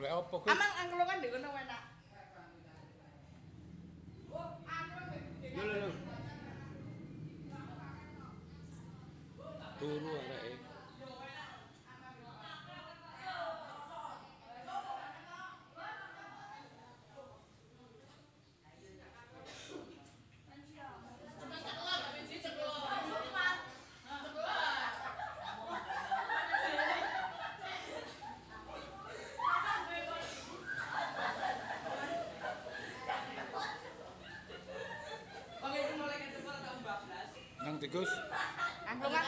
golek apa kowe? Amang angklungan ndek kono enak. Gus. Anggungan.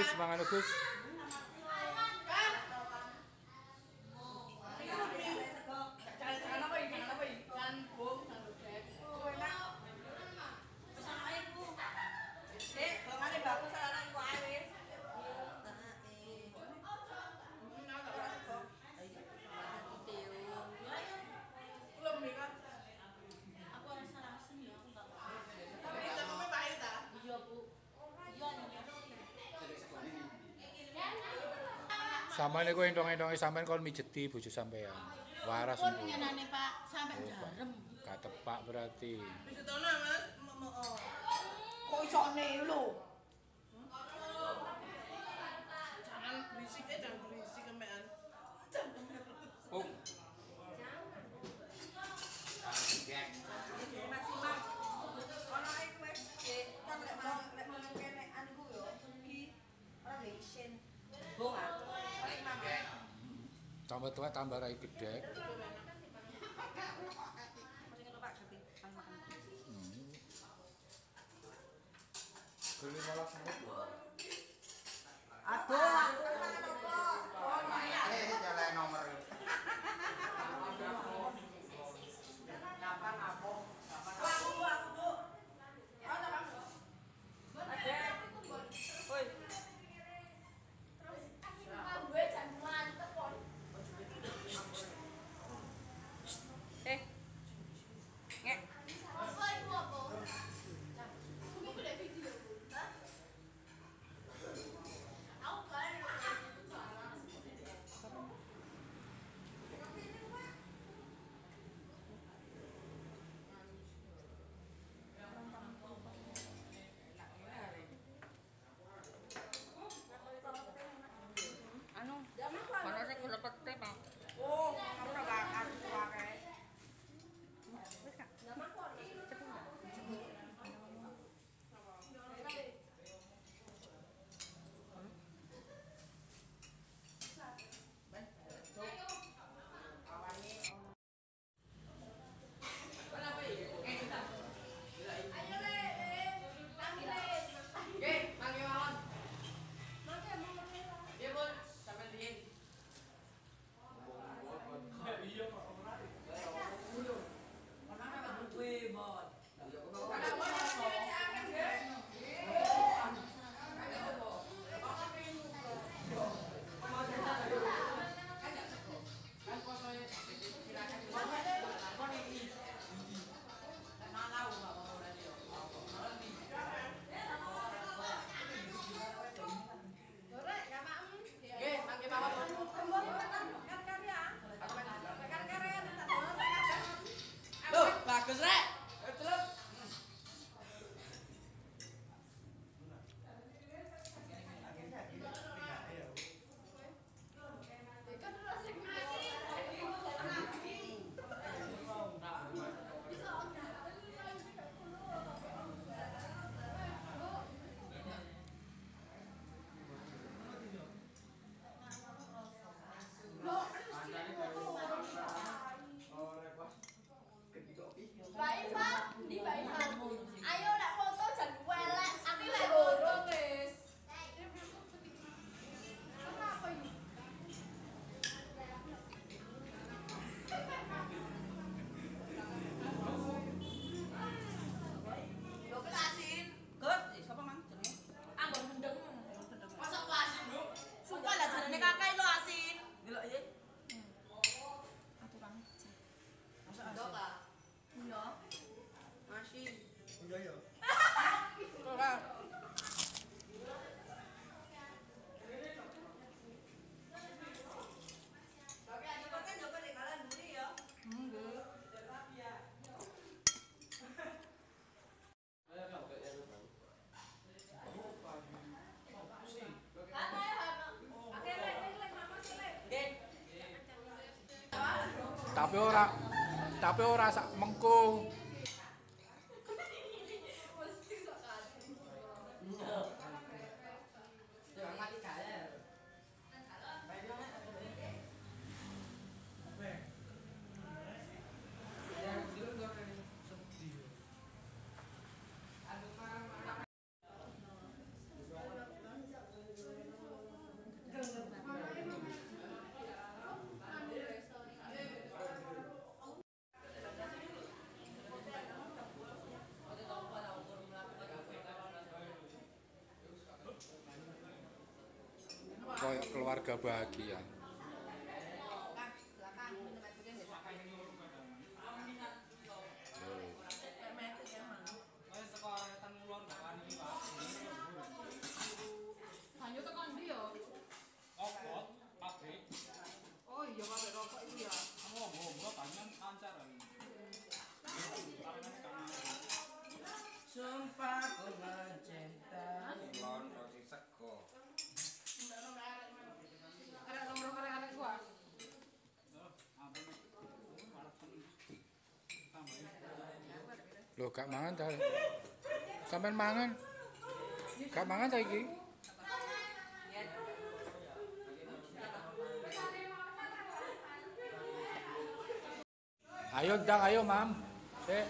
Kuss, mach. Sampeyan iku entong-entonge sampeyan kon mijeti bojo sampeyan. Oh, Waras. Pun nyenane Pak, sampeyan oh, garem. Gak tepak berarti. Mijetono, Mas. Oh. Kok isone lho. Jangan berisik, jangan berisik. tambah tua tambah rai gede aduh. tapi ora tapi ora sak mengko keluarga bahagia. lo gak mangan tadi, sampai mangan. Gak mangan ta? Ayo, dang, ayo, Mam. eh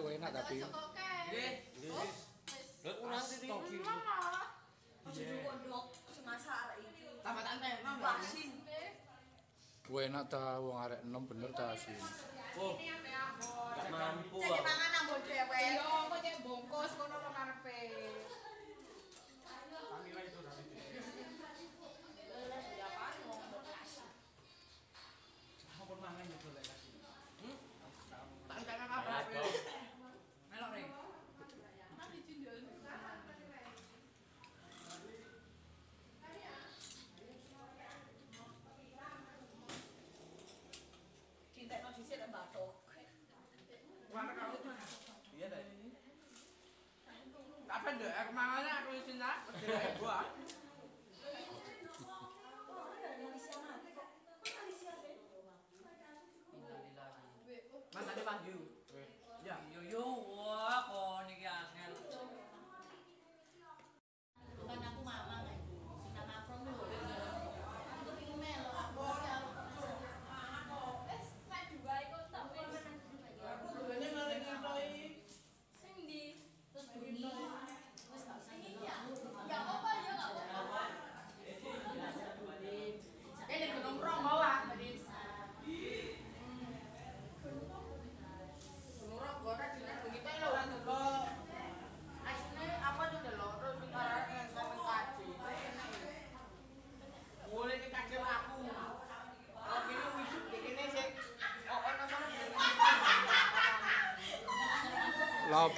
lu enak tapi. Nggih. Gue enak ta wong arek 6 bener ta asin. Oh. Mampu. Cek kok iya, cek bongkos ngono lo.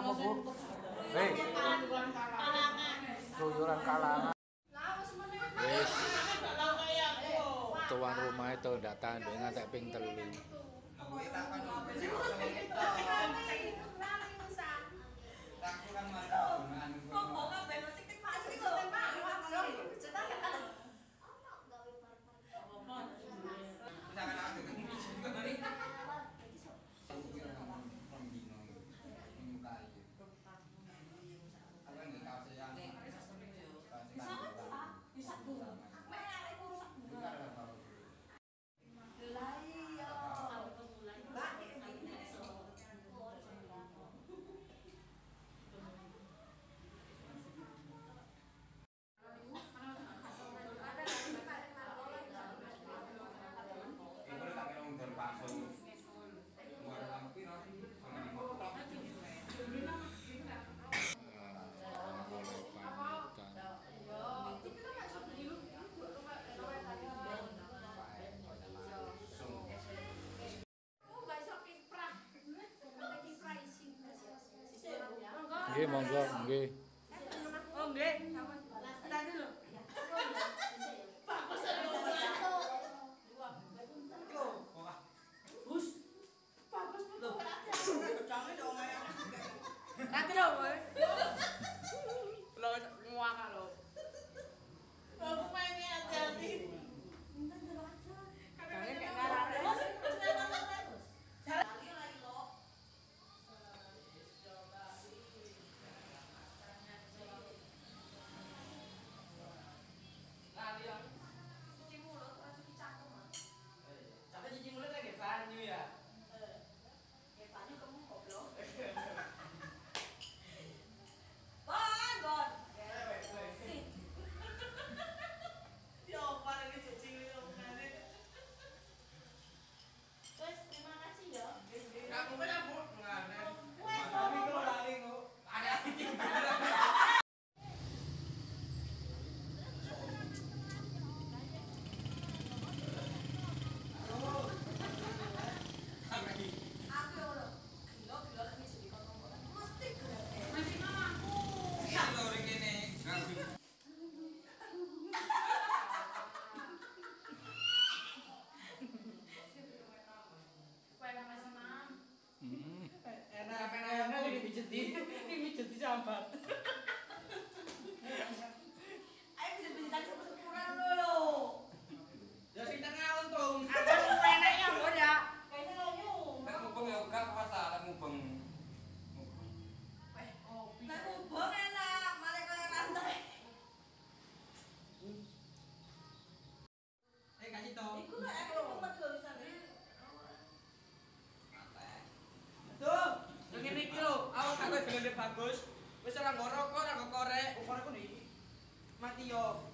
apa bu? Hei. Keluyuran kalangan. Tuan rumah itu datang dengan tak ping telu. Nggih, monggo, nggih. Oh, nggih. bagus. Wis ora ngoro kok ora kok korek. Oh, Ukure ku iki. Mati yo.